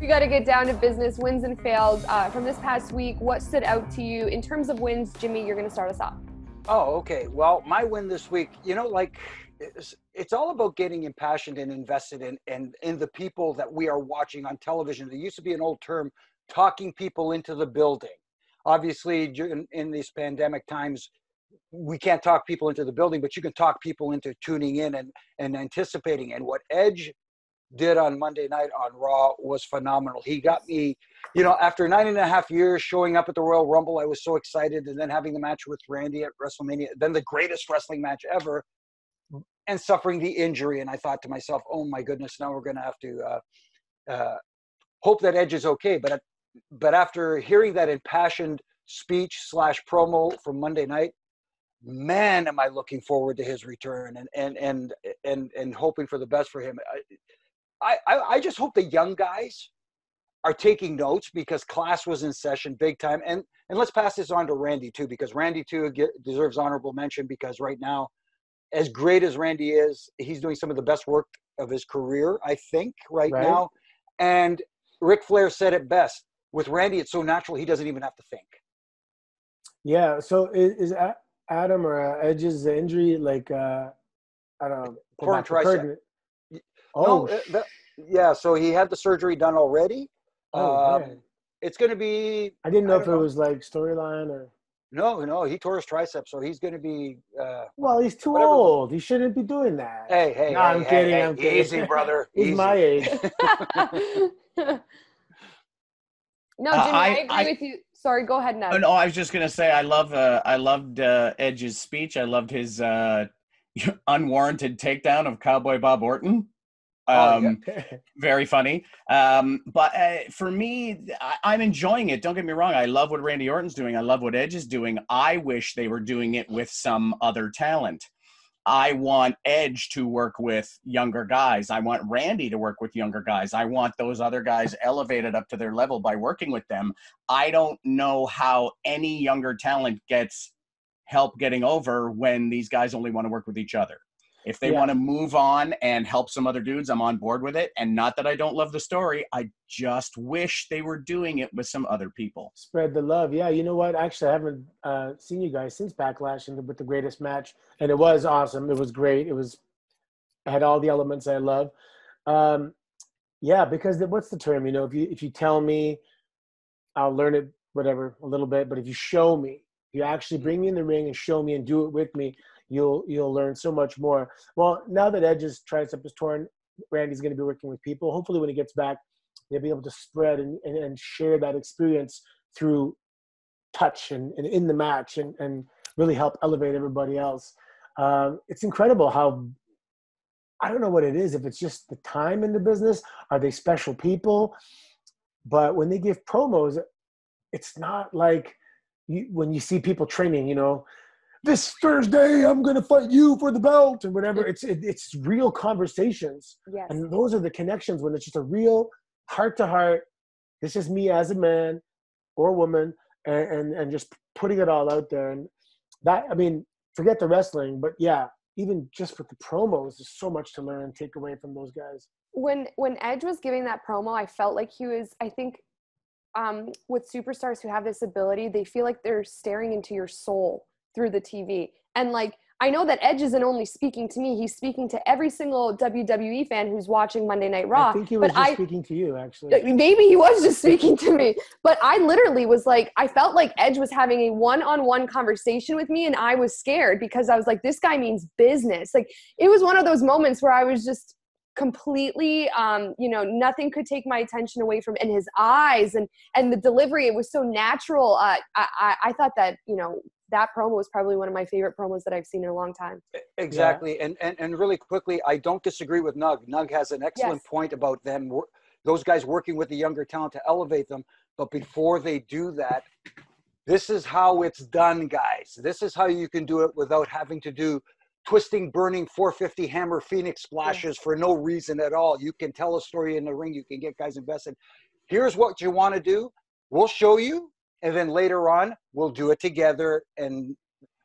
We got to get down to business, wins and fails uh, from this past week. What stood out to you in terms of wins, Jimmy? You're going to start us off. Oh, okay. Well, my win this week, you know, like it's, it's all about getting impassioned and invested in and in, in the people that we are watching on television. There used to be an old term, talking people into the building. Obviously, in, in these pandemic times, we can't talk people into the building, but you can talk people into tuning in and, and anticipating. And what Edge did on Monday night on Raw was phenomenal. He got me, you know, after nine and a half years showing up at the Royal Rumble, I was so excited. And then having the match with Randy at WrestleMania, then the greatest wrestling match ever, and suffering the injury. And I thought to myself, oh my goodness, now we're going to have to uh, uh, hope that Edge is okay. But, but after hearing that impassioned speech slash promo from Monday night, man, am I looking forward to his return and and and and and hoping for the best for him. I I, I just hope the young guys are taking notes because class was in session big time. And and let's pass this on to Randy too because Randy too get, deserves honorable mention because right now, as great as Randy is, he's doing some of the best work of his career. I think right, right. now, and Ric Flair said it best. With Randy, it's so natural he doesn't even have to think. Yeah. So is, is Adam or uh, Edge's injury like uh, I don't know. Torn tricep. Oh, no, that, yeah. So he had the surgery done already. Oh, um, it's going to be. I didn't know I if it was like storyline or. No, no, he tore his tricep, so he's going to be. Uh, well, he's too whatever. old. He shouldn't be doing that. Hey, hey, no, hey, I'm hey, kidding. Hey, I'm kidding. Easy, brother. he's easy. my age. no, Jimmy, uh, I, I, agree I, with you. Sorry, go ahead now. Oh, no, I was just gonna say I love uh, I loved uh, Edge's speech. I loved his uh, unwarranted takedown of Cowboy Bob Orton. Um, oh, yeah. Um, very funny. Um, but uh, for me, I, am enjoying it. Don't get me wrong. I love what Randy Orton's doing. I love what Edge is doing. I wish they were doing it with some other talent. I want Edge to work with younger guys. I want Randy to work with younger guys. I want those other guys elevated up to their level by working with them. I don't know how any younger talent gets help getting over when these guys only want to work with each other. If they yeah. want to move on and help some other dudes, I'm on board with it. And not that I don't love the story, I just wish they were doing it with some other people. Spread the love. Yeah, you know what? Actually, I haven't uh, seen you guys since Backlash and with the greatest match, and it was awesome. It was great. It was it had all the elements I love. Um, yeah, because the, what's the term? You know, if you if you tell me, I'll learn it, whatever, a little bit. But if you show me, you actually bring me in the ring and show me and do it with me you'll you'll learn so much more. Well, now that Edge's tricep is torn, Randy's going to be working with people. Hopefully, when he gets back, they'll be able to spread and, and, and share that experience through touch and, and in the match and, and really help elevate everybody else. Um, it's incredible how I don't know what it is. If it's just the time in the business, are they special people? But when they give promos, it's not like you, when you see people training. You know, this Thursday I'm going to fight you for the belt and whatever. It's it, it's real conversations, yes. and those are the connections when it's just a real heart to heart. This is me as a man or woman, and, and and just putting it all out there. And that I mean, forget the wrestling, but yeah, even just with the promos, there's so much to learn and take away from those guys. When when Edge was giving that promo, I felt like he was. I think um, with superstars who have this ability, they feel like they're staring into your soul through the TV. And like, I know that Edge isn't only speaking to me; he's speaking to every single WWE fan who's watching Monday Night Raw. I think he was just I, speaking to you, actually. Uh, maybe he was just speaking to me, but I literally was like, I felt like Edge was having a one-on-one conversation with me, and I was scared because I was like, this guy means business. Like, it was one of those moments where I was just completely um, you know nothing could take my attention away from in his eyes and and the delivery it was so natural uh, I, I thought that you know that promo was probably one of my favorite promos that I've seen in a long time. Exactly. Yeah. And, and and really quickly, I don't disagree with Nug. Nug has an excellent yes. point about them those guys working with the younger talent to elevate them. But before they do that, this is how it's done, guys. This is how you can do it without having to do twisting, burning 450 hammer phoenix splashes yeah. for no reason at all. You can tell a story in the ring, you can get guys invested. Here's what you want to do. We'll show you and then later on we'll do it together and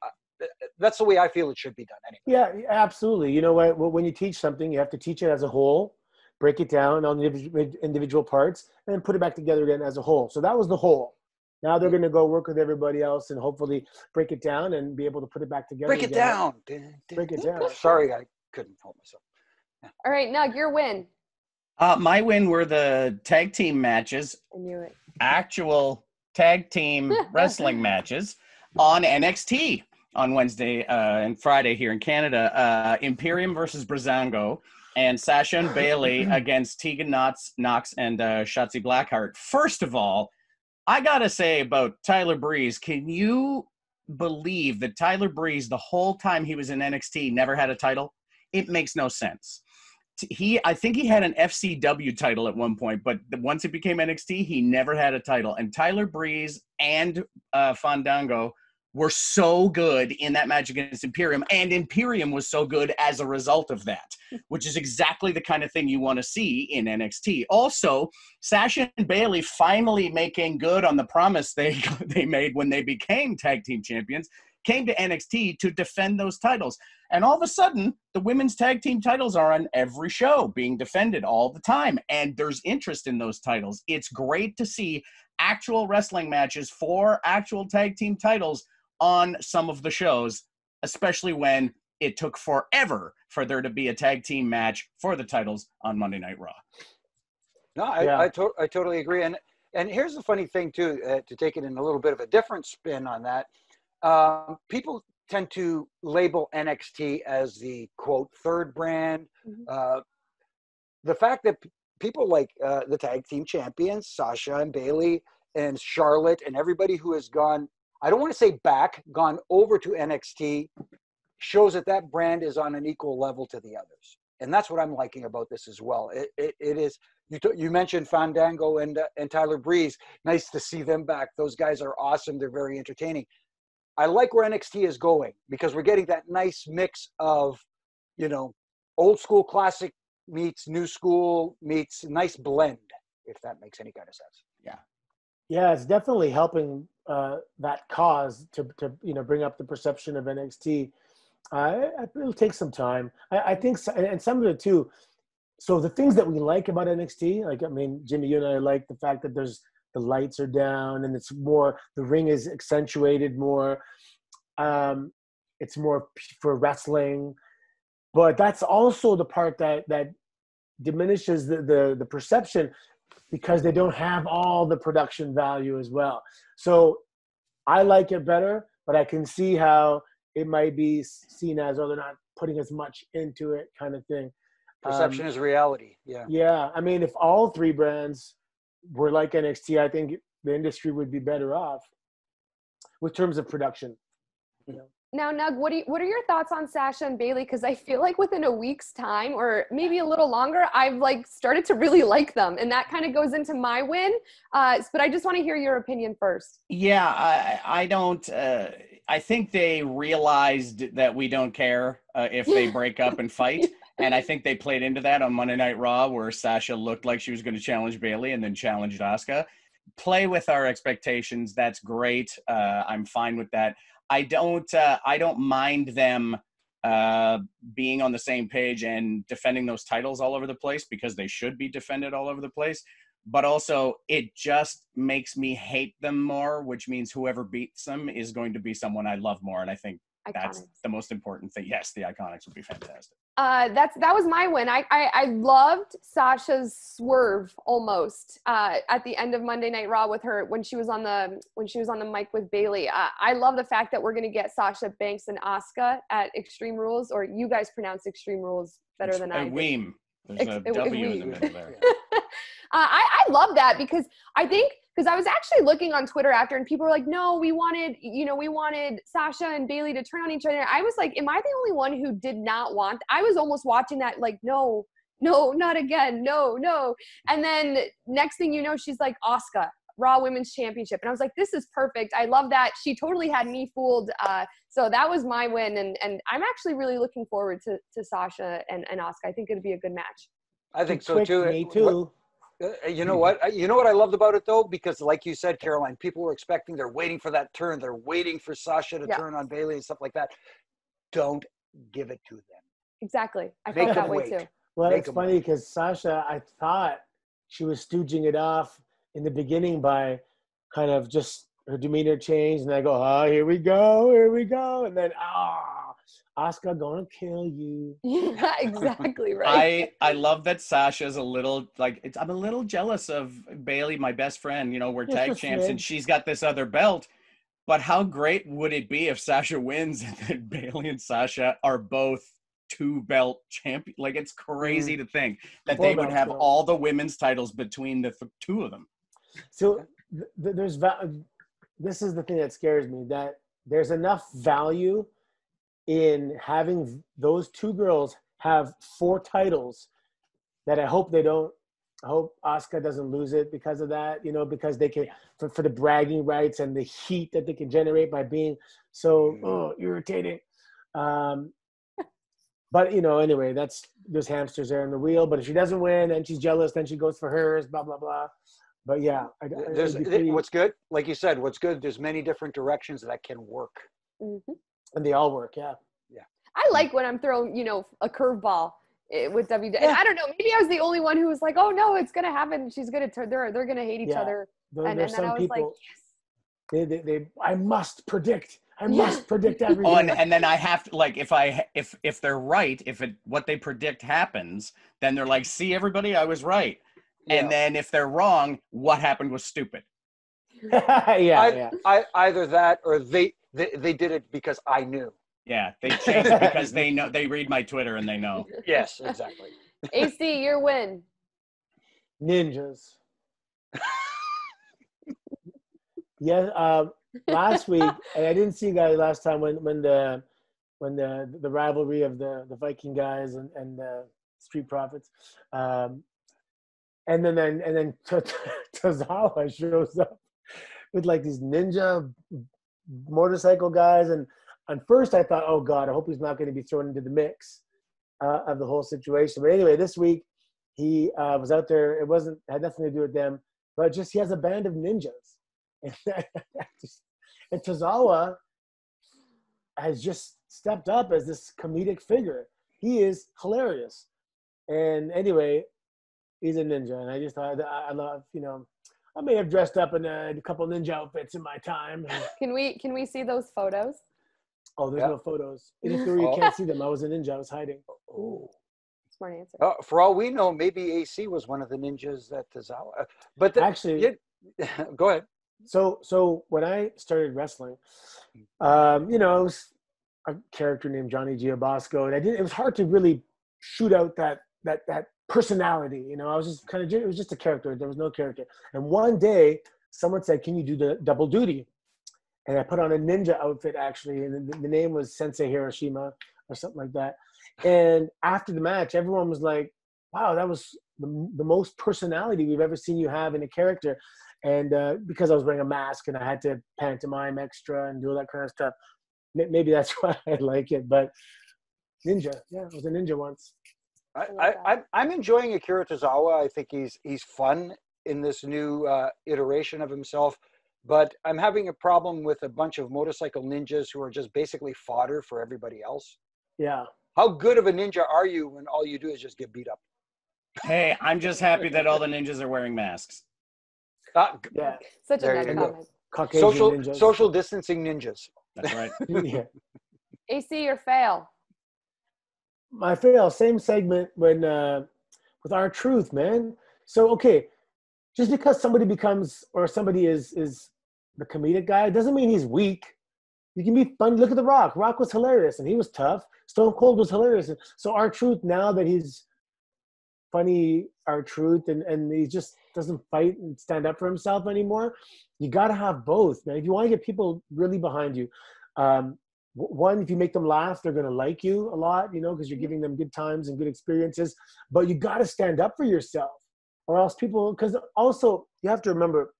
uh, that's the way i feel it should be done anyway yeah absolutely you know what when you teach something you have to teach it as a whole break it down on individual parts, and put it back together again as a whole. So that was the whole. Now they're going to go work with everybody else and hopefully break it down and be able to put it back together. Break it again. down. Break it down. Sorry, I couldn't help myself. Yeah. All right, Nug, your win. Uh, my win were the tag team matches. I knew it. Actual tag team wrestling matches on NXT on Wednesday uh, and Friday here in Canada. Uh, Imperium versus Breezango and Sasha and Bayley against Tegan Nox, Nox and uh, Shotzi Blackheart. First of all, I gotta say about Tyler Breeze, can you believe that Tyler Breeze, the whole time he was in NXT, never had a title? It makes no sense. He, I think he had an FCW title at one point, but once it became NXT, he never had a title. And Tyler Breeze and uh, Fandango were so good in that match against Imperium, and Imperium was so good as a result of that, which is exactly the kind of thing you want to see in NXT. Also, Sasha and Bayley finally making good on the promise they they made when they became tag team champions, came to NXT to defend those titles. And all of a sudden, the women's tag team titles are on every show being defended all the time. And there's interest in those titles. It's great to see actual wrestling matches for actual tag team titles on some of the shows, especially when it took forever for there to be a tag team match for the titles on Monday Night Raw. No, I, yeah. I, to- I totally agree. And and here's the funny thing too, uh, to take it in a little bit of a different spin on that. Um, people tend to label NXT as the quote third brand. Mm-hmm. Uh, the fact that p- people like uh, the tag team champions, Sasha and Bayley and Charlotte, and everybody who has gone I don't want to say back, gone over to NXT, shows that that brand is on an equal level to the others. And that's what I'm liking about this as well. It, it, it is, you, t- you mentioned Fandango and, uh, and Tyler Breeze. Nice to see them back. Those guys are awesome. They're very entertaining. I like where NXT is going because we're getting that nice mix of, you know, old school classic meets new school meets nice blend, if that makes any kind of sense. Yeah. Yeah, it's definitely helping uh, that cause to, to you know bring up the perception of NXT. Uh, it'll take some time. I, I think, so, and some of it too. So the things that we like about NXT, like I mean, Jimmy, you and I like the fact that there's the lights are down and it's more the ring is accentuated more. Um, it's more for wrestling, but that's also the part that that diminishes the the, the perception because they don't have all the production value as well. So I like it better, but I can see how it might be seen as, oh, they're not putting as much into it kind of thing. Perception um, is reality. Yeah. Yeah. I mean, if all three brands were like NXT, I think the industry would be better off with terms of production. You know? Now, Nug, what do you, what are your thoughts on Sasha and Bayley? Because I feel like within a week's time, or maybe a little longer, I've like started to really like them, and that kind of goes into my win. Uh, but I just want to hear your opinion first. Yeah, I, I don't. Uh, I think they realized that we don't care uh, if they break up and fight, and I think they played into that on Monday Night Raw, where Sasha looked like she was going to challenge Bayley and then challenged Asuka. Play with our expectations. That's great. Uh, I'm fine with that. I don't uh, I don't mind them uh, being on the same page and defending those titles all over the place because they should be defended all over the place. But also, it just makes me hate them more, which means whoever beats them is going to be someone I love more. And I think Iconics. that's the most important thing. Yes, the Iconics would be fantastic. Uh, that's that was my win. I, I, I loved Sasha's swerve almost uh, at the end of Monday Night Raw with her when she was on the when she was on the mic with Bayley. Uh, I love the fact that we're gonna get Sasha Banks and Asuka at Extreme Rules, or you guys pronounce Extreme Rules better than I. Weem. There's Ex- a W in the middle there. Uh, I, I love that because I think because I was actually looking on Twitter after, and people were like, "No, we wanted, you know, we wanted Sasha and Bayley to turn on each other." I was like, "Am I the only one who did not want?" I was almost watching that, like, "No, no, not again, no, no." And then next thing you know, she's like, "Asuka, Raw Women's Championship," and I was like, "This is perfect. I love that." She totally had me fooled. Uh, so that was my win, and and I'm actually really looking forward to to Sasha and and Asuka. I think it'd be a good match. I think so too. Me too. Uh, you know what? Uh, you know what I loved about it though, because like you said, Caroline, people were expecting. They're waiting for that turn. They're waiting for Sasha to yeah. turn on Bayley and stuff like that. Don't give it to them. Exactly. I Make felt that way wait. too. Well, it's funny because Sasha, I thought she was stooging it off in the beginning by kind of just her demeanor changed, and I go, oh, here we go, here we go, and then ah, oh, Asuka gonna kill you. Yeah, exactly right. I I love that Sasha's a little like it's, I'm a little jealous of Bayley, my best friend. You know, we're tag champs, and she's got this other belt. But how great would it be if Sasha wins and then Bayley and Sasha are both two belt champion? Like it's crazy mm. to think that Four they would have all the women's titles between the th- two of them. So th- there's va- this is the thing that scares me that there's enough value in having those two girls have four titles that I hope they don't. I hope Asuka doesn't lose it because of that, you know, because they can for, for the bragging rights and the heat that they can generate by being so mm-hmm. oh, irritating. Um, but you know, anyway, that's there's hamsters there in the wheel. But if she doesn't win and she's jealous, then she goes for hers. Blah blah blah but yeah, I, there's pretty... what's good. Like you said, what's good. There's many different directions that can work, mm-hmm. And they all work. Yeah, yeah. I like when I'm throwing, you know, a curveball eh, with WWE. Yeah. I don't know. Maybe I was the only one who was like, "Oh no, it's gonna happen. She's gonna turn. They're they're gonna hate each yeah. other." There, and, and then I was people, like, "Yes." They, they, they, I must predict. I must predict everything. Oh, and, and then I have to like if I if if they're right, if it what they predict happens, then they're like, "See, everybody, I was right." Yeah. And then if they're wrong, what happened was stupid. yeah, I, yeah. I, either that or they, they they did it because I knew. Yeah, they changed because they know they read my Twitter and they know. Yes, exactly. AC, your win. Ninjas. yeah, uh, last week, and I didn't see you guys last time when when the when the the rivalry of the the Viking guys and and the Street Profits. Um, and then and, and then Tozawa shows up with like these ninja motorcycle guys, and at first I thought, oh god, I hope he's not going to be thrown into the mix uh, of the whole situation. But anyway, this week he uh, was out there. It wasn't had nothing to do with them, but just he has a band of ninjas, and, and Tozawa has just stepped up as this comedic figure. He is hilarious. And anyway, he's a ninja, and I just thought I, love you know. I may have dressed up in a, a couple ninja outfits in my time. Can we can we see those photos? Oh, there's no photos. In theory, you oh. can't see them. I was a ninja. I was hiding. Oh. Smart answer. Uh, for all we know, maybe AC was one of the ninjas that Tozawa. Uh, but the, actually, go ahead. So, so when I started wrestling, um, you know, it was a character named Johnny Giabosco, and I did. It was hard to really shoot out that that that personality. You know, I was just kind of it was just a character. There was no character. And one day, someone said, "Can you do the double duty?" And I put on a ninja outfit actually, and the, the name was Sensei Hiroshima or something like that. And after the match, everyone was like, "Wow, that was the, the most personality we've ever seen you have in a character." And uh, because I was wearing a mask and I had to pantomime extra and do all that kind of stuff, maybe that's why I like it. But ninja, yeah, I was a ninja once. I, I, I'm enjoying Akira Tozawa. I think he's he's fun in this new uh, iteration of himself. But I'm having a problem with a bunch of motorcycle ninjas who are just basically fodder for everybody else. Yeah. How good of a ninja are you when all you do is just get beat up? Hey, I'm just happy that all the ninjas are wearing masks. Uh, yeah. Such a nice comment. Caucasian social, ninjas. social distancing ninjas. That's right. yeah. AC or fail? My fail same segment when uh, with R-Truth, man. So okay, just because somebody becomes or somebody is is the comedic guy doesn't mean he's weak. You can be fun. Look at The Rock. Rock was hilarious and he was tough. Stone Cold was hilarious. So R-Truth now that he's funny R-Truth, and and he just doesn't fight and stand up for himself anymore. You got to have both, man. If you want to get people really behind you, um, one if you make them laugh they're going to like you a lot you know because you're giving them good times and good experiences but you got to stand up for yourself or else people because also you have to remember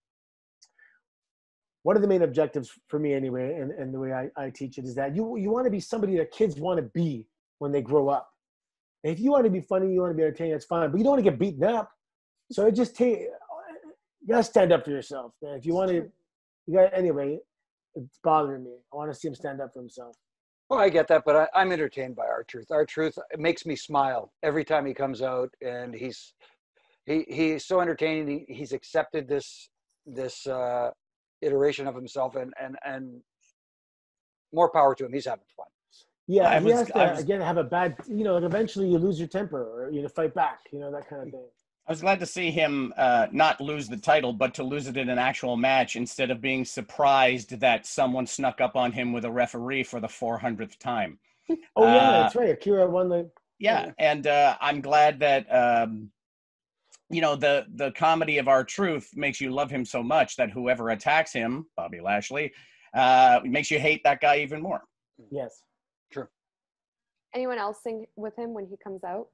one of the main objectives for me anyway and, and the way I, I teach it is that you you want to be somebody that kids want to be when they grow up. And if you want to be funny you want to be entertaining that's fine but you don't want to get beaten up. So it just take you gotta stand up for yourself man. If you want to you got anyway it's bothering me. I want to see him stand up for himself. Oh, I get that, but I, I'm entertained by R-Truth. Our truth makes me smile every time he comes out, and he's he he's so entertaining. He, he's accepted this this uh, iteration of himself, and and and more power to him. He's having fun. Yeah, I he was- has to was- again have a bad. You know, like eventually you lose your temper, or you know, fight back. You know, that kind of thing. I was glad to see him uh, not lose the title, but to lose it in an actual match instead of being surprised that someone snuck up on him with a referee for the 400th time. Oh yeah, Uh, that's right. Akira won the. Yeah, and uh, I'm glad that um, you know the the comedy of R-Truth makes you love him so much that whoever attacks him, Bobby Lashley, uh, makes you hate that guy even more. Yes. True. Anyone else sing with him when he comes out?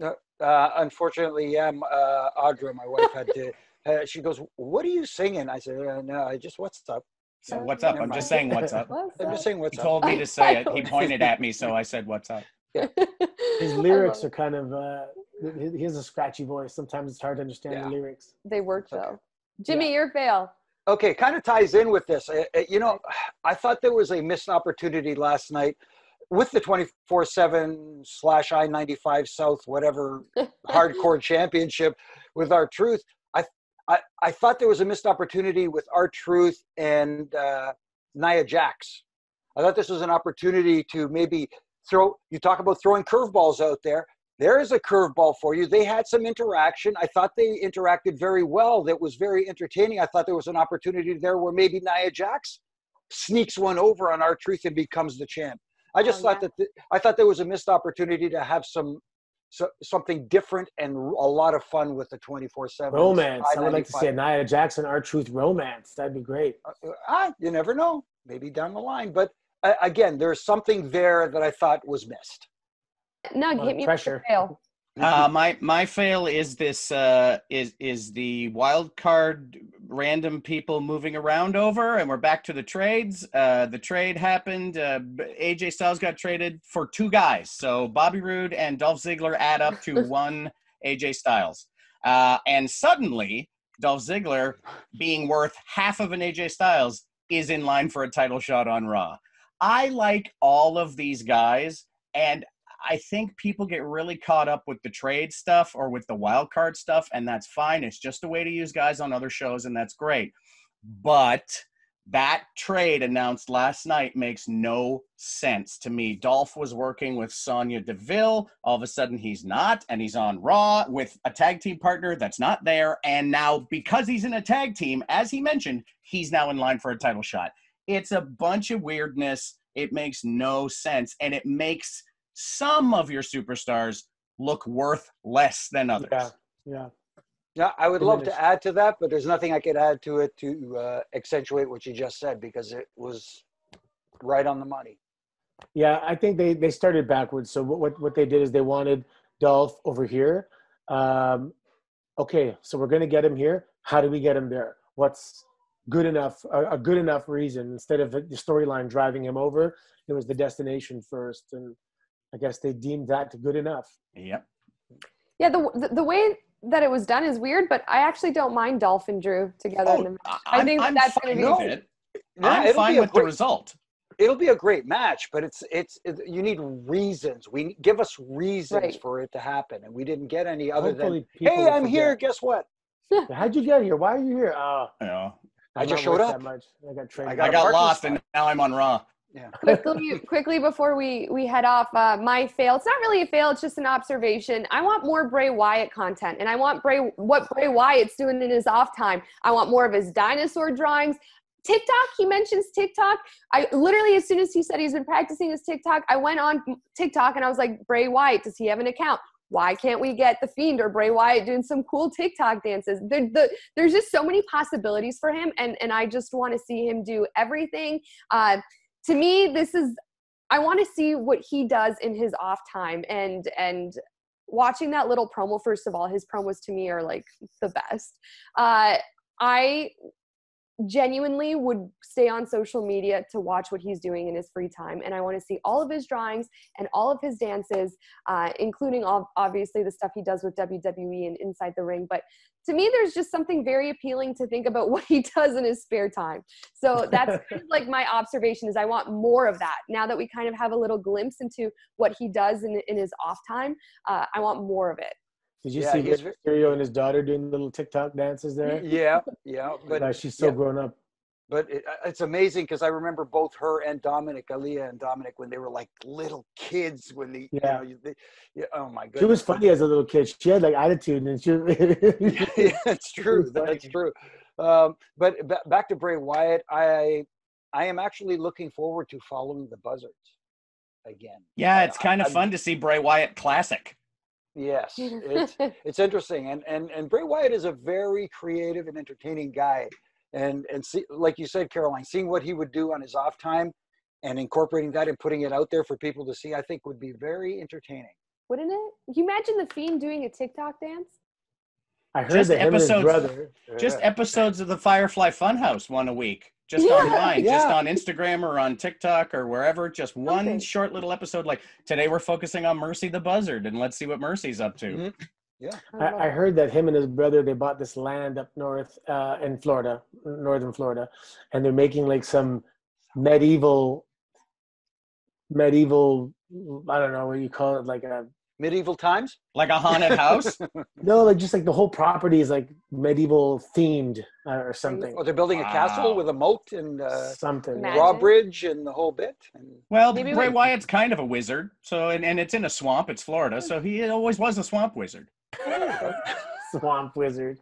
No, uh, unfortunately, yeah, uh, Audra, my wife, had to. Uh, she goes, "What are you singing?" I said, uh, "No, I just what's up." So Uh, what's up? I'm just saying what's up. What's I'm up? just saying what's He up. told me to say it. He pointed at me, so I said, "What's up?" His lyrics are kind of. uh he he has a scratchy voice. Sometimes it's hard to understand Yeah. the lyrics. They worked Okay. though. Jimmy, your fail. Okay, kind of ties in with this. Uh, uh, you know, I thought there was a missed opportunity last night with the 24 7 slash I 95 South, whatever hardcore championship with R-Truth. I, I, I thought there was a missed opportunity with R-Truth and uh, Nia Jax. I thought this was an opportunity to maybe throw, you talk about throwing curveballs out there. There is a curveball for you. They had some interaction. I thought they interacted very well. That was very entertaining. I thought there was an opportunity there where maybe Nia Jax sneaks one over on R-Truth and becomes the champ. I just Oh, thought yeah. that th- I thought there was a missed opportunity to have some so, something different and a lot of fun with the 24 7 Romance. I would like to see a Nia Jackson, R-Truth romance. That'd be great. ah, you never know maybe down the line but uh, again there's something there that i thought was missed Nug, Well, hit me pressure. with the fail. Uh, my my fail is this uh, is is the wild card random people moving around over, and we're back to the trades. Uh, the trade happened. Uh, AJ Styles got traded for two guys, so Bobby Roode and Dolph Ziggler add up to one AJ Styles, uh, and suddenly Dolph Ziggler, being worth half of an AJ Styles, is in line for a title shot on Raw. I like all of these guys, and I think people get really caught up with the trade stuff or with the wild card stuff, and that's fine. It's just a way to use guys on other shows, and that's great. But that trade announced last night makes no sense to me. Dolph was working with Sonya Deville. All of a sudden, he's not, and he's on Raw with a tag team partner that's not there. And now, because he's in a tag team, as he mentioned, he's now in line for a title shot. It's a bunch of weirdness. It makes no sense, and it makes some of your superstars look worth less than others. Yeah. Yeah. yeah i would love to add to that but there's nothing i could add to it to uh, accentuate what you just said because it was right on the money Yeah, I think they they started backwards. So what what, what they did is they wanted Dolph over here. Um, okay, so we're gonna get him here. How do we get him there? What's good enough? A, a good enough reason instead of the storyline driving him over. It was the destination first, and I guess they deemed that good enough. Yep. Yeah, the, the the way that it was done is weird, but I actually don't mind Dolph and Drew together. in oh, the Oh, match. I I think I'm that's fine gonna with be No. it. Yeah, I'm fine be a with the result. it'll be a great match but it's it's it, you need reasons we give us reasons Right. for it to happen and we didn't get any other Hopefully than hey i'm here guess what How'd you get here? Why are you here? Oh, You know, I I'm just not worth showed that up. much. I got traded. I I got a got lost, spot. and now I'm on Raw. quickly quickly before we we head off uh, my fail it's not really a fail it's just an observation. I want more bray wyatt content and i want bray what bray wyatt's doing in his off time. I want more of his dinosaur drawings. Tiktok he mentions tiktok. I literally as soon as he said he's been practicing his tiktok i went on tiktok and i was like bray wyatt does he have an account? Why can't we get the fiend or bray wyatt doing some cool tiktok dances? There, the, there's just so many possibilities for him and, and i just want to see him do everything. Uh, to me this is i want to see what he does in his off time and and watching that little promo first of all his promos to me are like the best. Uh i genuinely would stay on social media to watch what he's doing in his free time. And I want to see all of his drawings and all of his dances, uh, including all, obviously the stuff he does with WWE and Inside the Ring. But to me, there's just something very appealing to think about what he does in his spare time. So that's like my observation is I want more of that. Now that we kind of have a little glimpse into what he does in, in his off time, uh, I want more of it. Did you yeah, see Mysterio and his daughter doing little TikTok dances there? Yeah, yeah. But she's so yeah. grown up. But it, uh, it's amazing because I remember both her and Dominik, Aalyah and Dominik, when they were like little kids. When they, yeah, you know, they, yeah oh my god, she was funny as a little kid. She had like attitude, and she. yeah, that's true. That's true. Um, but b- back to Bray Wyatt, I I am actually looking forward to following the Buzzards again. Yeah, it's kind of fun to see Bray Wyatt classic. Yes, it's it's interesting, and and and Bray Wyatt is a very creative and entertaining guy, and and see, like you said, Caroline, seeing what he would do on his off time, and incorporating that and putting it out there for people to see, I think would be very entertaining. Wouldn't it? Can you imagine the Fiend doing a TikTok dance? I heard just that episodes, brother. Just episodes of the Firefly Funhouse one a week just yeah, online, yeah. just on Instagram or on TikTok or wherever. Just one okay. short little episode. Like today, we're focusing on Mercy the Buzzard, and let's see what Mercy's up to. Mm-hmm. Yeah, I, I, heard that him and his brother they bought this land up north uh, in Florida, northern Florida, and they're making like some medieval, medieval. I don't know what you call it, like a medieval times? Like a haunted house? No like just like the whole property is like medieval themed uh, or something. Oh they're building wow. a castle with a moat and uh, something. drawbridge and the whole bit and... well Maybe bray wyatt's kind of a wizard so and, and it's in a swamp it's florida so he always was a swamp wizard. Swamp wizard